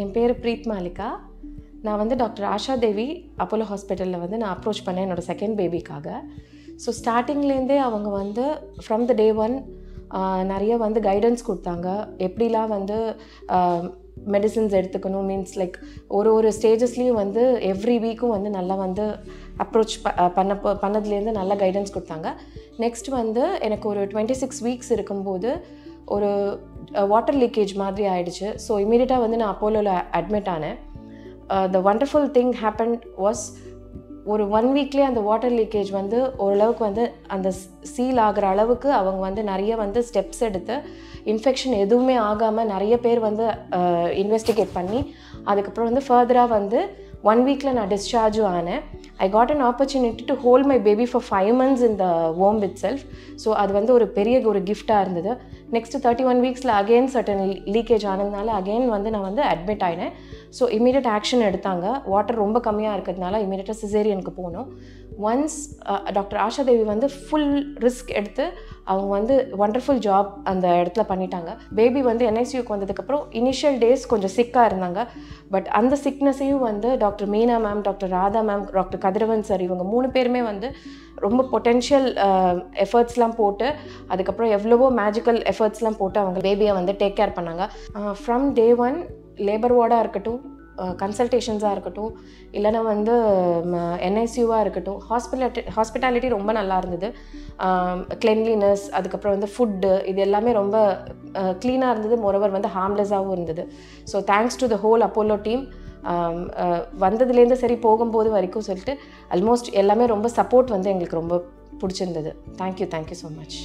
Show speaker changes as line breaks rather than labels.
என் பேர் பிரீத் மாலிகா. நான் வந்து டாக்டர் ஆஷா தேவி அப்போலோ ஹாஸ்பிட்டலில் வந்து நான் அப்ரோச் பண்ணேன் என்னோடய செகண்ட் பேபிக்காக ஸோ ஸ்டார்டிங்லேருந்தே அவங்க வந்து ஃப்ரம் த டே ஒன் நிறைய வந்து கைடன்ஸ் கொடுத்தாங்க. எப்படிலாம் வந்து மெடிசின்ஸ் எடுத்துக்கணும் மீன்ஸ் லைக் ஒரு ஒரு ஸ்டேஜஸ்லேயும் வந்து எவ்ரி வீக்கும் வந்து நல்லா வந்து அப்ரோச் ப பண்ண பண்ணதுலேருந்து நல்ல கைடன்ஸ் கொடுத்தாங்க. நெக்ஸ்ட் வந்து எனக்கு ஒரு டுவெண்ட்டி சிக்ஸ் வீக்ஸ் இருக்கும்போது ஒரு வாட்டர் லீக்கேஜ் மாதிரி ஆயிடுச்சு. ஸோ இமீடியட்டாக வந்து நான் அப்போலோவில் அட்மிட் ஆனேன். The wonderful thing happen was ஒரு ஒன் வீக்லேயே அந்த வாட்டர் லீக்கேஜ் வந்து ஓரளவுக்கு வந்து அந்த சீல் ஆகிற அளவுக்கு அவங்க வந்து நிறைய வந்து ஸ்டெப்ஸ் எடுத்து இன்ஃபெக்ஷன் எதுவுமே ஆகாமல் நிறைய பேர் வந்து இன்வெஸ்டிகேட் பண்ணி அதுக்கப்புறம் வந்து ஃபர்தராக வந்து ஒன் வீக்கில் நான் டிஸ்சார்ஜும் ஆனேன். I got an opportunity to hold my baby for five months in the womb with self so அது வந்து ஒரு பெரிய ஒரு கிஃப்டாக இருந்தது. நெக்ஸ்ட் தேர்ட்டி ஒன் வீக்ஸில் அகெயின் சர்டன் லீக்கேஜ் ஆனதுனால அகெயின் வந்து நான் வந்து அட்மிட் ஆகினேன் ஸோ இமீடியட் ஆக்ஷன் எடுத்தாங்க. வாட்டர் ரொம்ப கம்மியாக இருக்கிறதுனால இமீடியட்டாக சிசேரியனுக்கு போகணும் ஒன்ஸ் டாக்டர் ஆஷா தேவி வந்து ஃபுல் ரிஸ்க் எடுத்து அவங்க வந்து ஒண்டர்ஃபுல் ஜாப் அந்த இடத்துல பண்ணிட்டாங்க. பேபி வந்து என்ஐசியூக்கு வந்ததுக்கப்புறம் இனிஷியல் டேஸ் கொஞ்சம் சிக்காக இருந்தாங்க. பட் அந்த சிக்னஸையும் வந்து doctor Meena ma'am doctor Radha ma'am doctor Kathiravan sir இவங்க மூணு பேருமே வந்து ரொம்ப பொட்டென்ஷியல் எஃபர்ட்ஸ்லாம் uh, போட்டு அதுக்கப்புறம் எவ்வளவோ மேஜிக்கல் எஃபர்ட்ஸ்லாம் போட்டு அவங்க பேபியை வந்து டேக் கேர் பண்ணாங்க. ஃப்ரம் டே ஒன் லேபர் வார்டாக இருக்கட்டும் கன்சல்டேஷன்ஸாக இருக்கட்டும் இல்லைனா வந்து என்ஐசியூவாக இருக்கட்டும் ஹாஸ்பிட்டாலிட்டி ஹாஸ்பிட்டாலிட்டி ரொம்ப நல்லா இருந்தது. கிளென்லினஸ் அதுக்கப்புறம் வந்து ஃபுட்டு இது எல்லாமே ரொம்ப க்ளீனாக இருந்தது. மொரவர் வந்து ஹார்ம்லெஸ்ஸாகவும் இருந்தது. So thanks to the whole Apollo team வந்ததுலேருந்து சரி போகும்போது வரைக்கும் சொல்லிட்டு ஆல்மோஸ்ட் எல்லாமே ரொம்ப சப்போர்ட் வந்து எங்களுக்கு ரொம்ப பிடிச்சிருந்தது. Thank you thank you so much